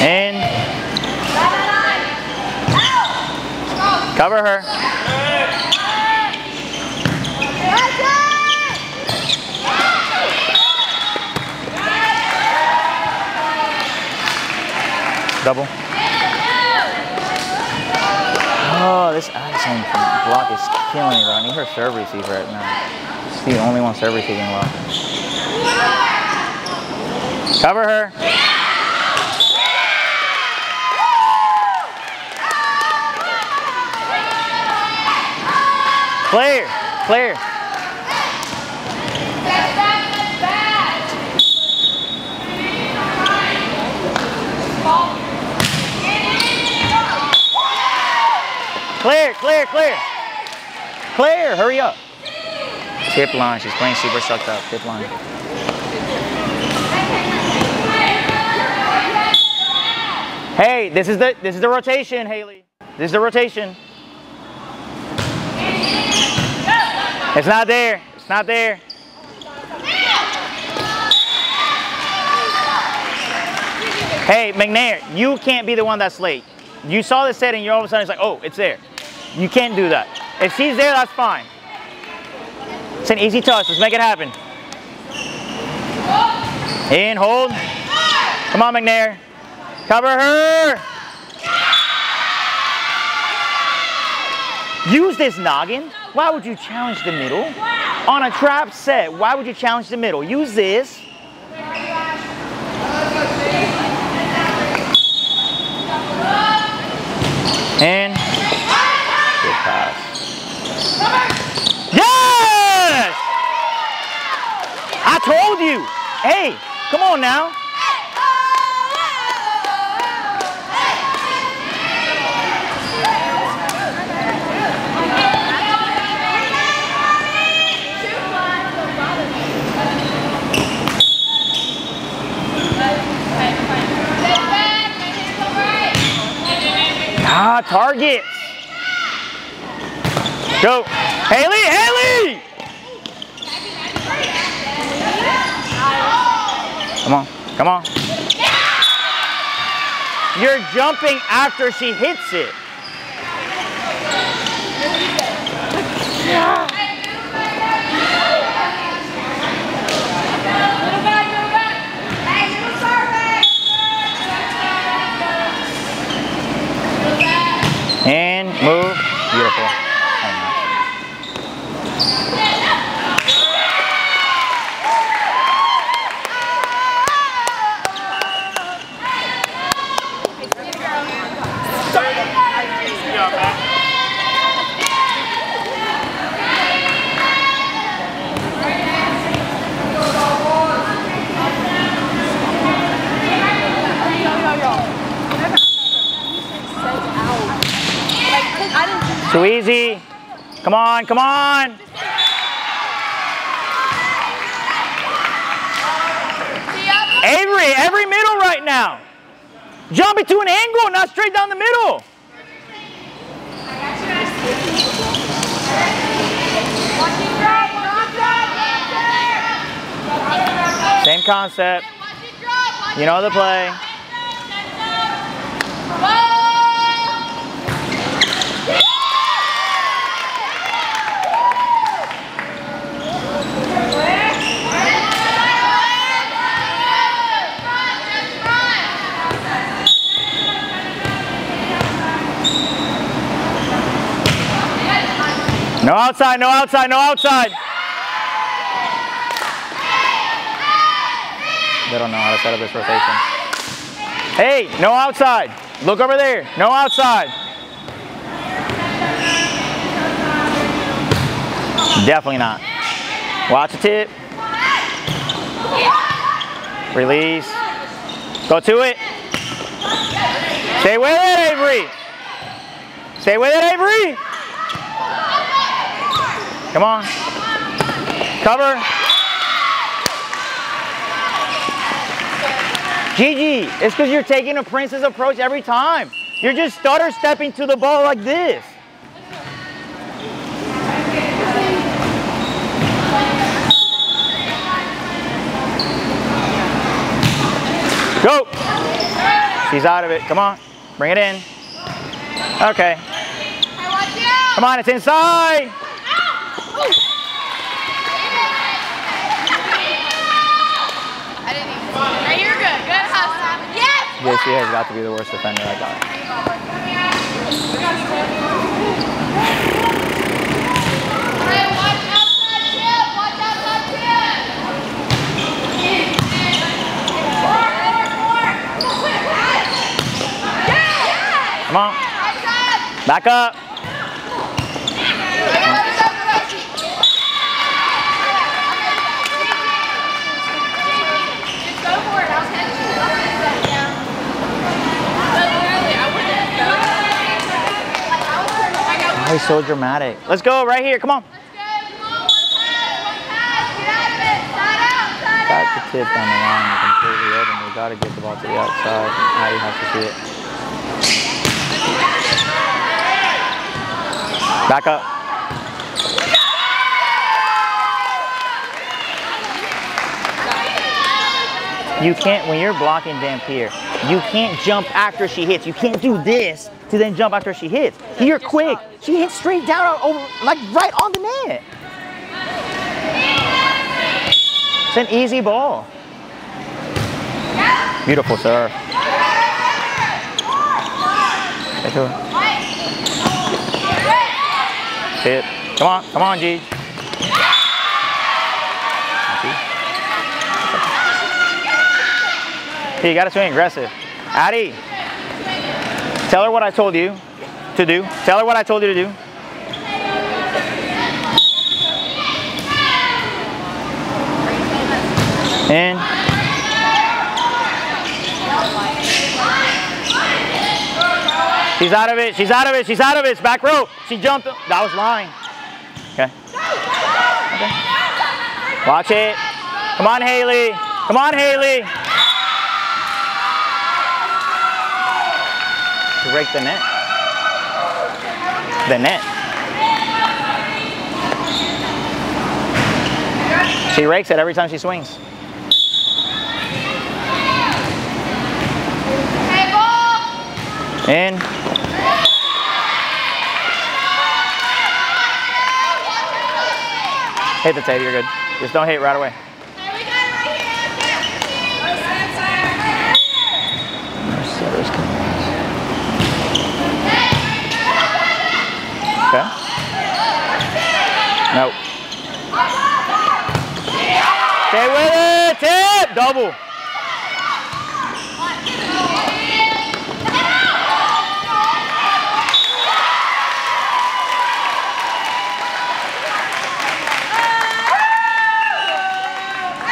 In. Cover her. Double. Oh, this Addison block is killing me, bro. I need her serve receiver right now. She's the only one serve receiving well. Cover her. Clear, clear. Clear, clear, clear. Clear, hurry up. Tip line, she's playing super sucked up. Tip line. Hey, this is the this is the rotation, Haley. This is the rotation. It's not there. It's not there. Hey, McNair, you can't be the one that's late. You saw the setting, you're all of a sudden it's like, oh, it's there. You can't do that. If she's there, that's fine. It's an easy touch. Let's make it happen. In, hold. Come on, McNair. Cover her. Use this noggin. Why would you challenge the middle? On a trap set, why would you challenge the middle? Use this. And good pass. Yes! I told you. Hey, come on now. Ah, targets. Go. Haley, Haley! Come on, come on. You're jumping after she hits it. And move. Beautiful. Oh, no. Too easy. Come on, come on. Avery, every middle right now. Jump into an angle, not straight down the middle. Same concept. You know the play. No outside, no outside, no outside. They don't know how to set up this rotation. Hey, no outside. Look over there. No outside. Definitely not. Watch the tip. Release. Go to it. Stay with it, Avery. Stay with it, Avery. Come on. Cover. Gigi, it's because you're taking a princess approach every time. You're just stutter stepping to the ball like this. Go. She's out of it. Come on. Bring it in. Okay. Come on, it's inside. I didn't even see it. Right, you're good. Good hustle. Yes! JC has got to be the worst defender I got. Watch outside tip. Watch outside tip. Yeah! Come on. Back up. Just go for it. I'll catch you. I'll catch that down. But literally, I wouldn't go. Like, I was like, I Why so dramatic? Let's go right here. Come on. Tip on the line completely open. We got to get the ball to the outside. Now you have to see it. Back up. You can't, when you're blocking Dampier, you can't jump after she hits. You can't do this to then jump after she hits. Here, quick. She hits straight down over, like right on the net. It's an easy ball. Beautiful serve. Her. Hit. Come on, come on, G. Hey, you gotta swing aggressive. Addie, tell her what I told you to do. Tell her what I told you to do. In. She's out of it. She's out of it. She's out of it. It's back rope. She jumped. That was line. Okay. okay. Watch it. Come on, Haley. Come on, Haley. Break the net. The net. She rakes it every time she swings. In. Hit the tape, you're good. Just don't hit it right away. Hey, we got it right here. Okay. Stay with it. Tip. Double.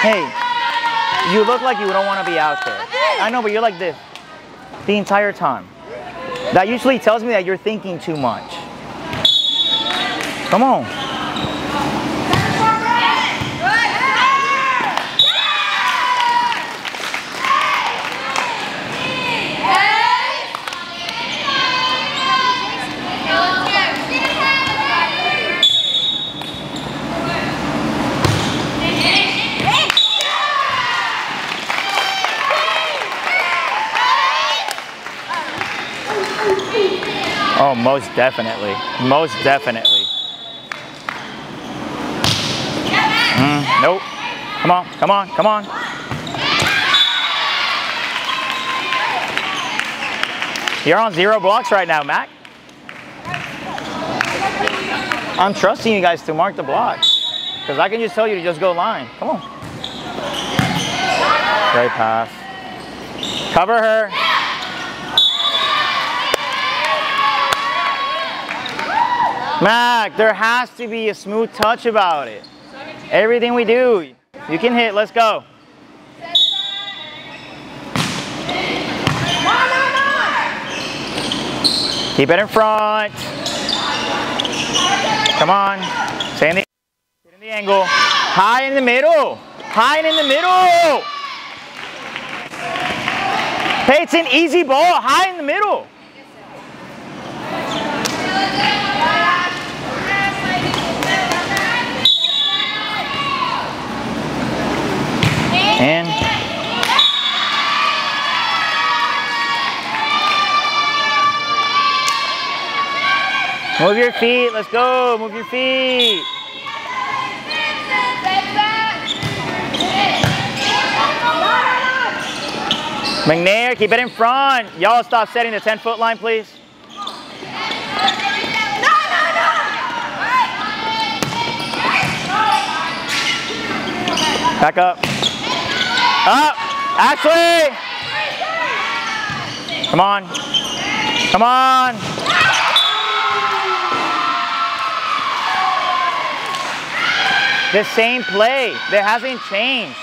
Hey, you look like you don't want to be out there. I know, but you're like this the entire time. That usually tells me that you're thinking too much. Come on. Oh, most definitely. Most definitely. Nope. Come on, come on, come on. You're on zero blocks right now, Mac. I'm trusting you guys to mark the blocks. Because I can just tell you to just go line. Come on. Great pass. Cover her. Mac, there has to be a smooth touch about it. Everything we do, you can hit. Let's go. Keep it in front. Come on. Stay in the, in the angle. High in the middle. High in the middle. Hey, it's an easy ball. High in the middle. And Move your feet. Let's go. Move your feet. McNair, keep it in front. Y'all stop setting the 10 foot line, please. Back up. Up. Ashley. Come on. Come on. The same play. There hasn't changed.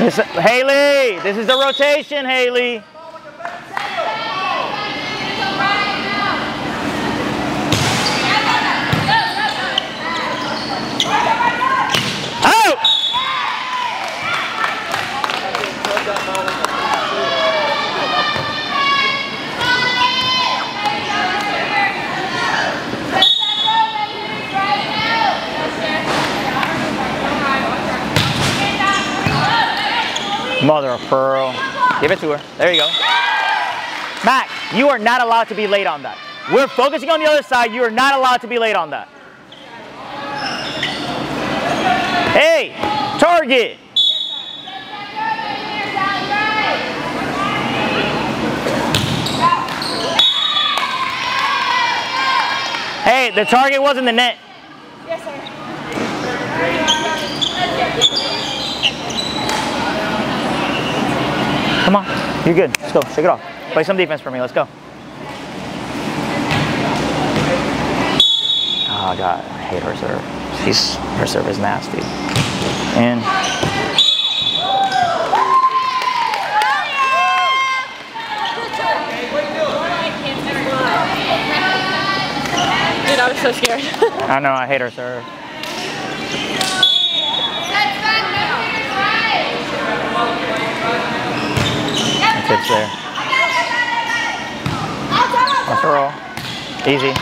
This, Haley, this is the rotation, Haley. Out! Mother of pearl. Give it to her. There you go. Mac, you are not allowed to be late on that. We're focusing on the other side. You are not allowed to be late on that. Hey, target. Hey, the target wasn't the net. Come on. You're good. Let's go. Shake it off. Play some defense for me. Let's go. Oh, God. I hate her serve. She's, her serve is nasty. And Dude, I was so scared. I know I hate her serve. Tips there. Roll. Easy.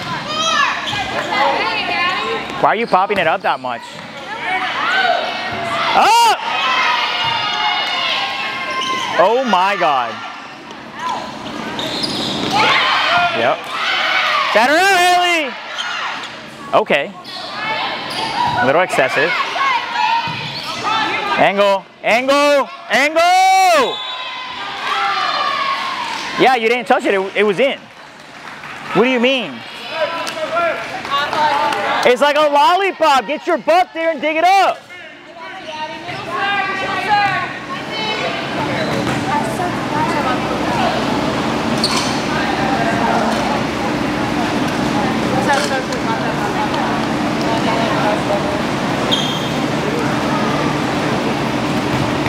Why are you popping it up that much? Up! Oh my God. Yep. Set her Haley! Okay. A little excessive. Angle, angle, angle! Yeah, you didn't touch it. It, it was in. What do you mean? It's like a lollipop. Get your butt there and dig it up.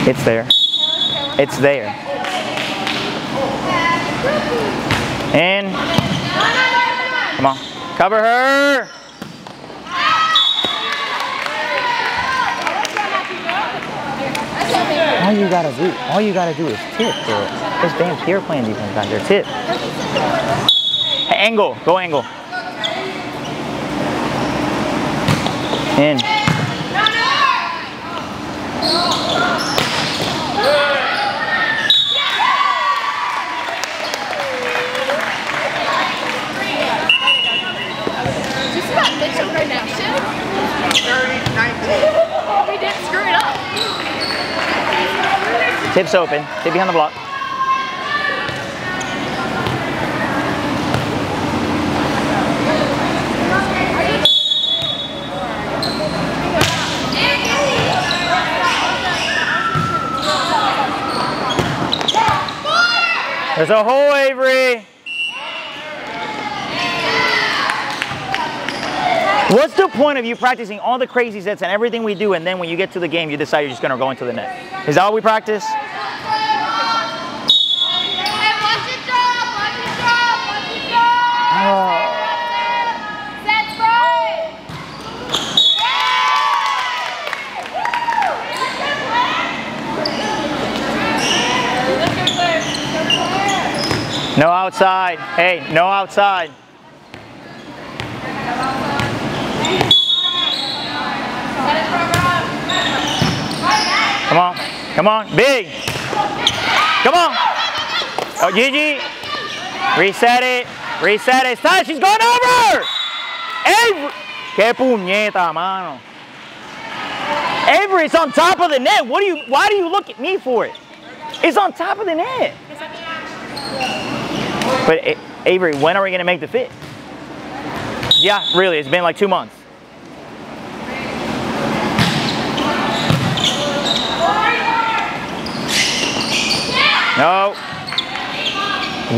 It's there. It's there. In. Come on. Cover her. All you gotta do, all you gotta do is tip, bro. This Dampier playing defense back there. Tip. Hey, angle. Go angle. In. Just about Mitchell right now. Shit. We didn't screw it up. Tips open. Tip behind the block. There's a hole, Avery. What's the point of you practicing all the crazy sets and everything we do, and then when you get to the game, you decide you're just gonna go into the net? Is that what we practice? No outside. Hey, no outside. Come on. Come on. Big. Come on. Oh, Gigi. Reset it. Reset it. Stop. She's going over. Avery. Qué puñeta, mano. Avery, it's on top of the net. What do you, why do you look at me for it? It's on top of the net. But A- Avery, when are we going to make the fit? Yeah, really. It's been like two months. No.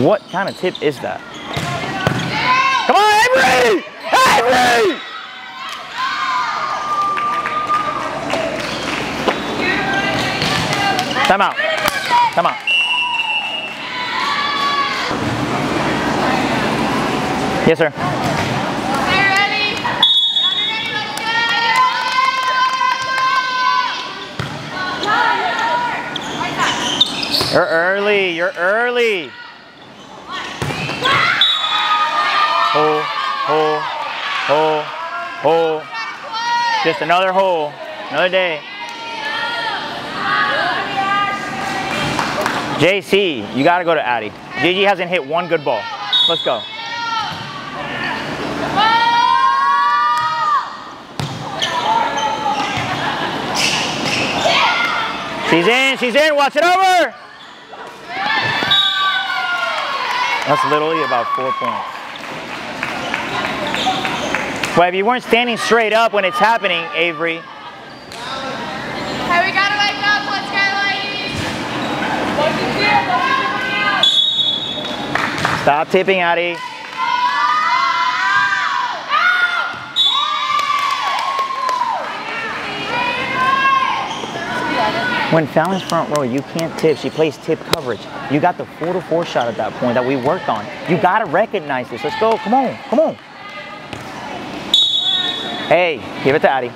What kind of tip is that? Come on, Avery! Avery! Time out. Time out. Yes, sir. You're early. You're early. Hole, hole, hole, hole. Just another hole. Another day. JC, you got to go to Addy. Gigi hasn't hit one good ball. Let's go. She's in, she's in, watch it over. That's literally about four points. But if you weren't standing straight up when it's happening, Avery, Hey, we gotta wake up. Let's go, ladies. stop tipping, Addy. When Fallon's front row, you can't tip. She plays tip coverage. You got the four to four shot at that point that we worked on. You got to recognize this. Let's go. Come on. Come on. Hey, give it to Addy. Hey,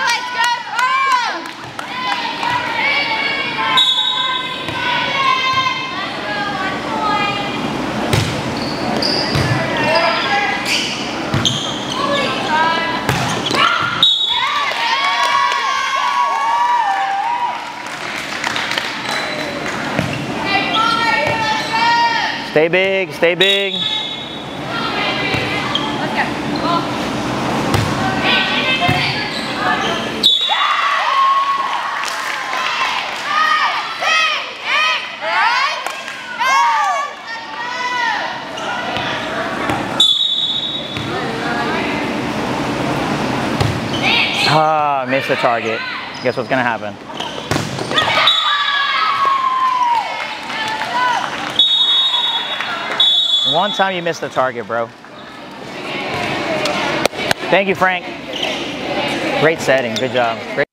let's go. Stay big. Stay big. Ah, missed the target. Guess what's gonna happen? One time you missed the target, bro. Thank you, Frank. Great setting. Good job. Great